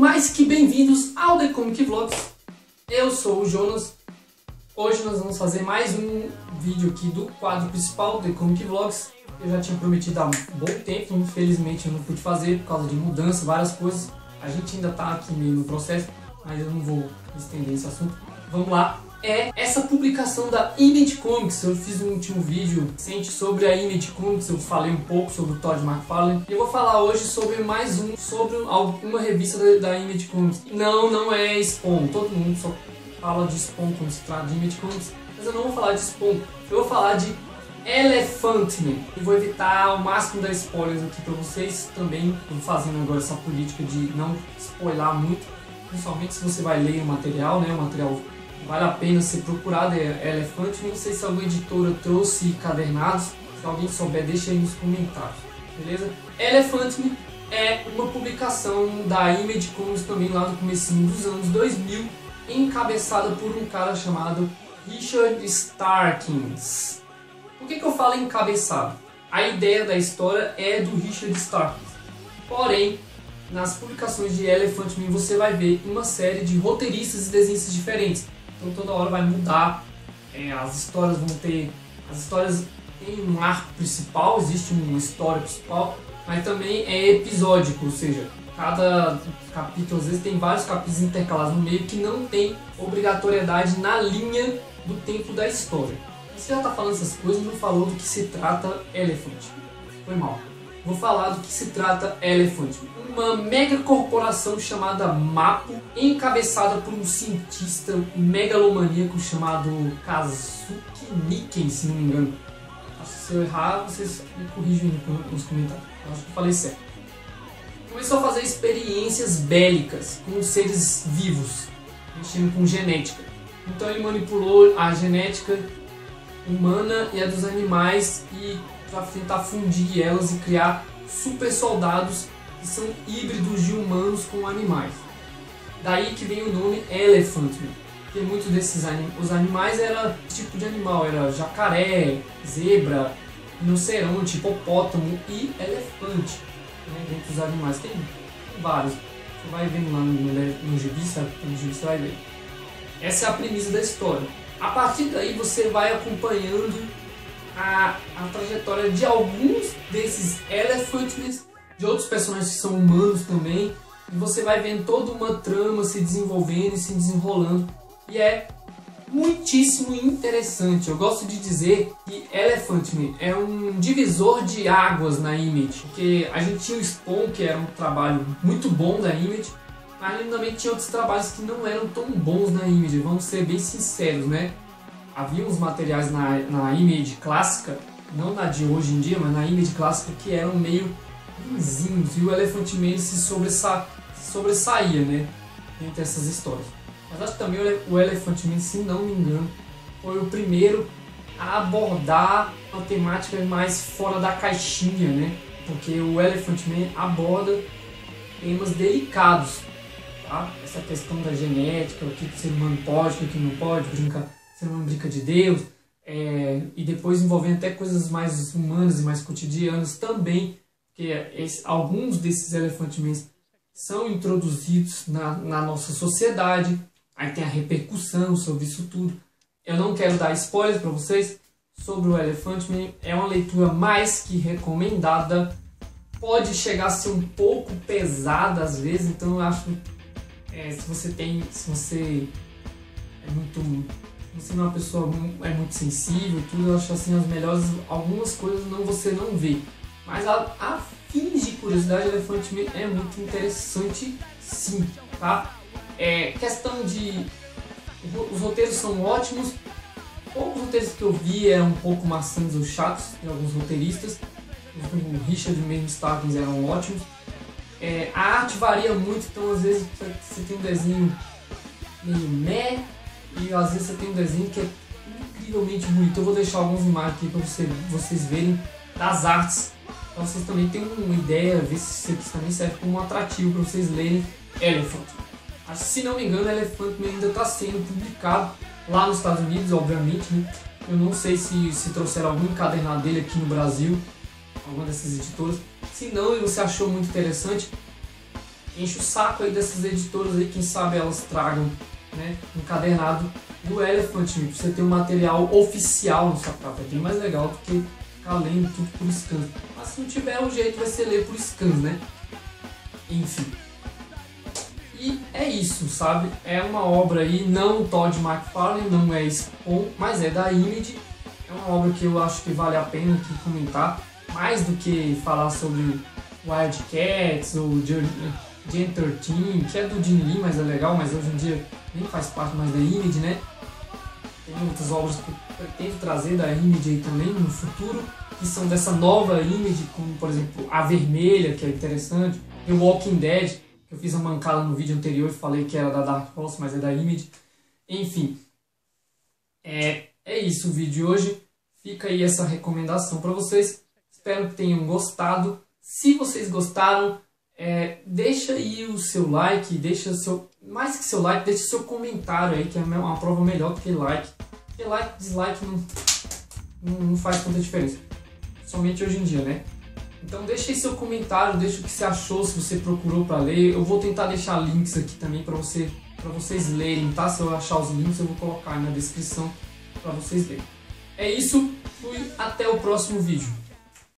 mais que bem-vindos ao The Comic Vlogs. Eu sou o Jonas. Hoje nós vamos fazer mais um vídeo aqui do quadro principal The Comic Vlogs. Eu já tinha prometido há um bom tempo, infelizmente eu não pude fazer por causa de mudança, várias coisas. A gente ainda está aqui meio no processo, mas eu não vou estender esse assunto. Vamos lá, é essa publicação da Image Comics. Eu fiz um último vídeo recente sobre a Image Comics, eu falei um pouco sobre o Todd McFarlane. E eu vou falar hoje sobre mais um, sobre uma revista da, da Image Comics. Não, não é Spawn, todo mundo só fala de Spawn quando se trata de Image Comics. Mas eu não vou falar de Spawn, eu vou falar de Elephant Man. E vou evitar o máximo das spoilers aqui para vocês também. Estou fazendo agora essa política de não spoiler muito. Principalmente se você vai ler o material, né? O material vale a pena ser procurado, é Elefante. Não sei se alguma editora trouxe cadernados. Se alguém souber, deixa aí nos comentários, beleza? Elefante é uma publicação da Image Comics também lá no começo dos anos 2000, encabeçada por um cara chamado Richard Starkins. Por que, que eu falo encabeçado? A ideia da história é do Richard Starkins. Porém, nas publicações de Elephant Man você vai ver uma série de roteiristas e desenhistas diferentes. Então toda hora vai mudar, é, as histórias vão ter. As histórias têm um arco principal, existe uma história principal, mas também é episódico, ou seja, cada capítulo às vezes tem vários capítulos intercalados no meio que não tem obrigatoriedade na linha do tempo da história. Você já está falando essas coisas, não falou do que se trata Elephant. Foi mal. Vou falar do que se trata Elephant, uma mega corporação chamada Mapo, encabeçada por um cientista megalomaníaco chamado Kazuki Niken, se não me engano. Se eu errar, vocês me corrigem nos comentários. Acho que eu falei certo. Começou a fazer experiências bélicas com seres vivos, mexendo com genética. Então ele manipulou a genética humana e a dos animais e para tentar fundir elas e criar super soldados que são híbridos de humanos com animais. Daí que vem o nome Elephant, porque muitos desses anim os animais era tipo de animal, era jacaré, zebra, rinoceronte, hipopótamo e elefante. Né? Dentre os animais tem vários. Você vai vendo lá no, no, no gibi? No gibi você vai ver. Essa é a premissa da história. A partir daí você vai acompanhando a, a trajetória de alguns desses elefantes, de outros personagens que são humanos também, e você vai vendo toda uma trama se desenvolvendo e se desenrolando, e é muitíssimo interessante. Eu gosto de dizer que Elephant Man é um divisor de águas na Image, porque a gente tinha o Spawn, que era um trabalho muito bom da Image, mas também tinha outros trabalhos que não eram tão bons na Image, vamos ser bem sinceros, né? Havia uns materiais na, na image clássica, não na de hoje em dia, mas na image clássica que eram meio ruinzinhos e o Elephant Man se, sobressa, sobressaía, né, entre essas histórias. Mas acho que também o Elephant Man, se não me engano, foi o primeiro a abordar uma temática mais fora da caixinha, né, porque o Elephant Man aborda temas delicados, tá? Essa questão da genética, o que o ser humano pode, o que não pode, brincar ser uma brinca de Deus, é, e depois envolvendo até coisas mais humanas e mais cotidianas também, porque esse, alguns desses elefantes são introduzidos na, na nossa sociedade, aí tem a repercussão sobre isso tudo. Eu não quero dar spoilers para vocês sobre o Elephant Man, é uma leitura mais que recomendada, pode chegar a ser um pouco pesada às vezes, então eu acho é, se você tem, se você é muito você não é uma pessoa é muito sensível tudo, eu acho assim as melhores, algumas coisas não você não vê. Mas a, a de curiosidade, Elefante é muito interessante sim, tá? É, questão de... Os roteiros são ótimos, poucos roteiros que eu vi eram um pouco maçantes ou chatos, em alguns roteiristas. O Richard mesmo Starkins eram ótimos. É, a arte varia muito, então às vezes você tem um desenho meio meh, e às vezes você tem um desenho que é incrivelmente bonito. Eu vou deixar algumas imagens aqui para você, vocês verem das artes. Para vocês também terem uma ideia, ver se isso também serve como um atrativo para vocês lerem Elephant. Se não me engano, Elephant ainda está sendo publicado lá nos Estados Unidos, obviamente. Né? Eu não sei se, se trouxeram algum encadernado dele aqui no Brasil, alguma dessas editoras. Se não e você achou muito interessante, enche o saco aí dessas editoras aí, quem sabe elas tragam né, um encadernado do Elephant você ter um material oficial no sapato. É bem mais legal do que ficar lendo tudo por scans. Mas se não tiver o jeito vai ser ler por scans, né? Enfim. E é isso, sabe? É uma obra aí, não Todd McFarlane, não é Spawn, mas é da Image. É uma obra que eu acho que vale a pena aqui comentar, mais do que falar sobre Wildcats ou Gen 13, que é do Jim Lee, mas é legal, mas hoje em dia nem faz parte mais da Image, né? Tem outras obras que eu pretendo trazer da Image aí também no futuro, que são dessa nova Image, como por exemplo A Vermelha, que é interessante, The Walking Dead, que eu fiz uma mancada no vídeo anterior e falei que era da Dark Horse, mas é da Image. Enfim, é, é isso o vídeo de hoje. Fica aí essa recomendação para vocês. Espero que tenham gostado. Se vocês gostaram, é, deixa aí o seu like, deixa seu, mais que seu like, deixa seu comentário aí, que é uma prova melhor do que like. Porque like, dislike não, não, não faz tanta diferença. Somente hoje em dia, né? Então deixa aí seu comentário, deixa o que você achou, se você procurou para ler. Eu vou tentar deixar links aqui também para você, para vocês lerem, tá? Se eu achar os links eu vou colocar aí na descrição para vocês lerem. É isso, fui até o próximo vídeo.